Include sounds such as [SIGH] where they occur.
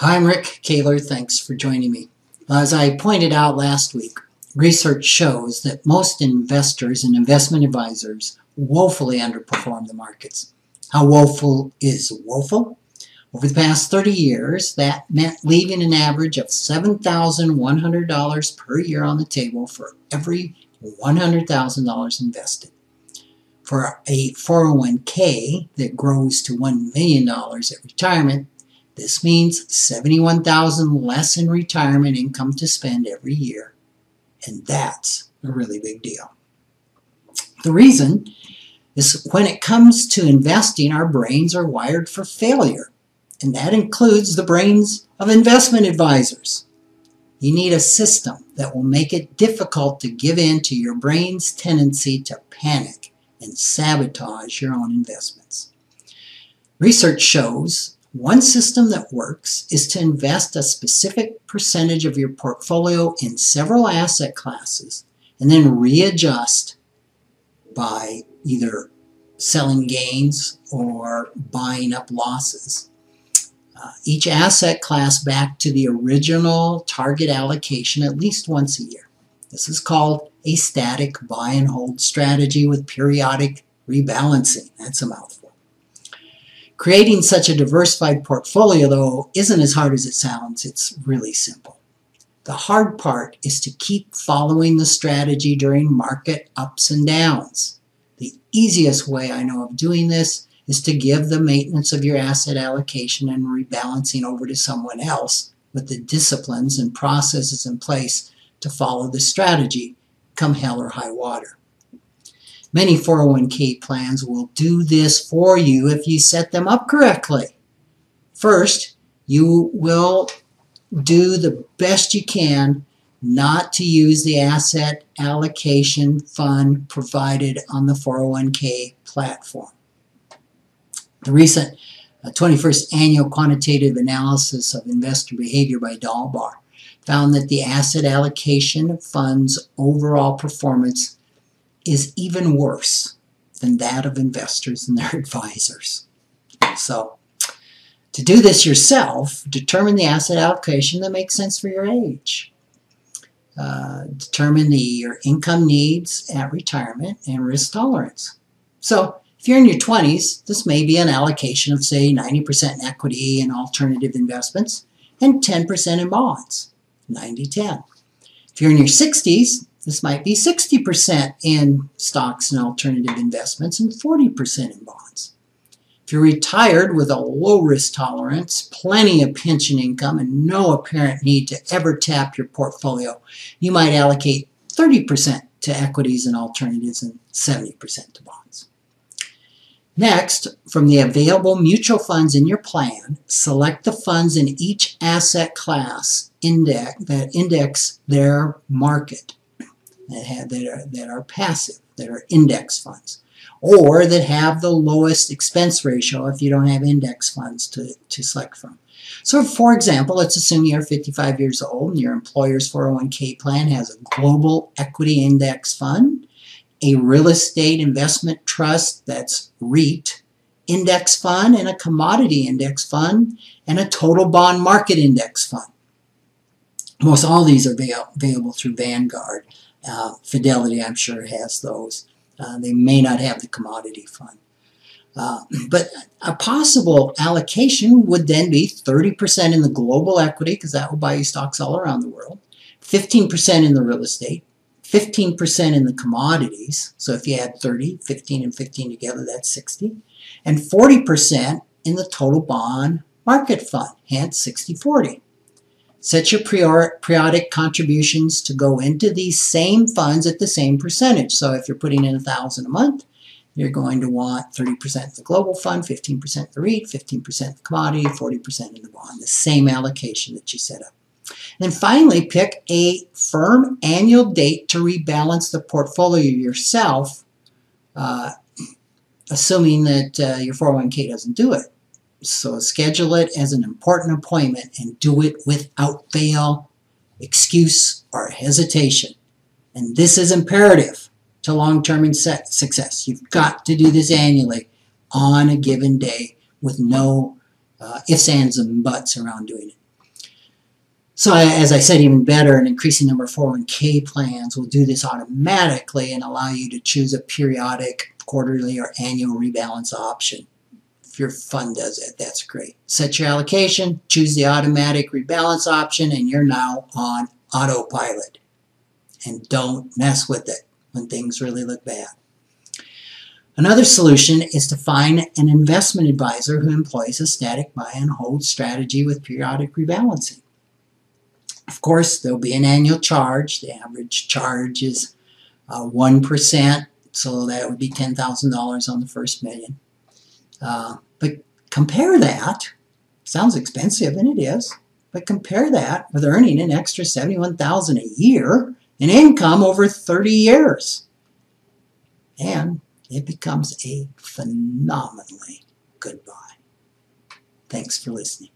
Hi, I'm Rick Kahler. Thanks for joining me. As I pointed out last week, research shows that most investors and investment advisors woefully underperform the markets. How woeful is woeful? Over the past 30 years, that meant leaving an average of $7,100 per year on the table for every $100,000 invested. For a 401k that grows to $1 million at retirement, this means 71,000 less in retirement income to spend every year. And that's a really big deal. The reason is when it comes to investing, our brains are wired for failure. And that includes the brains of investment advisors. You need a system that will make it difficult to give in to your brain's tendency to panic and sabotage your own investments. Research shows one system that works is to invest a specific percentage of your portfolio in several asset classes and then readjust by either selling gains or buying up losses. Uh, each asset class back to the original target allocation at least once a year. This is called a static buy and hold strategy with periodic rebalancing. That's a mouthful. Creating such a diversified portfolio, though, isn't as hard as it sounds. It's really simple. The hard part is to keep following the strategy during market ups and downs. The easiest way I know of doing this is to give the maintenance of your asset allocation and rebalancing over to someone else with the disciplines and processes in place to follow the strategy, come hell or high water. Many 401k plans will do this for you if you set them up correctly. First, you will do the best you can not to use the asset allocation fund provided on the 401k platform. The recent 21st uh, Annual Quantitative Analysis of Investor Behavior by Dalbar found that the asset allocation fund's overall performance is even worse than that of investors and their [LAUGHS] advisors. So, to do this yourself, determine the asset allocation that makes sense for your age. Uh, determine the, your income needs at retirement and risk tolerance. So, if you're in your 20s, this may be an allocation of, say, 90% in equity and alternative investments and 10% in bonds, 90 10. If you're in your 60s, this might be 60% in stocks and alternative investments and 40% in bonds. If you're retired with a low risk tolerance, plenty of pension income, and no apparent need to ever tap your portfolio, you might allocate 30% to equities and alternatives and 70% to bonds. Next, from the available mutual funds in your plan, select the funds in each asset class index that index their market that, have, that, are, that are passive, that are index funds, or that have the lowest expense ratio if you don't have index funds to, to select from. So for example, let's assume you're 55 years old and your employer's 401k plan has a global equity index fund, a real estate investment trust that's REIT index fund, and a commodity index fund, and a total bond market index fund. Most all these are available through Vanguard. Uh, Fidelity, I'm sure, has those. Uh, they may not have the commodity fund. Uh, [CLEARS THROAT] but a possible allocation would then be 30% in the global equity, because that will buy you stocks all around the world, 15% in the real estate, 15% in the commodities. So if you add 30, 15 and 15 together, that's 60. And 40% in the total bond market fund, hence 60-40. Set your periodic contributions to go into these same funds at the same percentage. So if you're putting in a thousand a month, you're going to want 30% the global fund, 15% the REIT, 15% the commodity, 40% in the bond, the same allocation that you set up. And then finally, pick a firm annual date to rebalance the portfolio yourself, uh, assuming that uh, your 401k doesn't do it. So schedule it as an important appointment and do it without fail, excuse, or hesitation. And this is imperative to long-term success. You've got to do this annually on a given day with no uh, ifs, ands, and buts around doing it. So as I said, even better, an increasing number of 401k plans will do this automatically and allow you to choose a periodic, quarterly, or annual rebalance option. Your fund does it, that's great. Set your allocation, choose the automatic rebalance option, and you're now on autopilot. And don't mess with it when things really look bad. Another solution is to find an investment advisor who employs a static buy and hold strategy with periodic rebalancing. Of course, there'll be an annual charge. The average charge is uh, 1%, so that would be $10,000 on the first million. Uh, but compare that, sounds expensive, and it is, but compare that with earning an extra 71000 a year in income over 30 years. And it becomes a phenomenally good buy. Thanks for listening.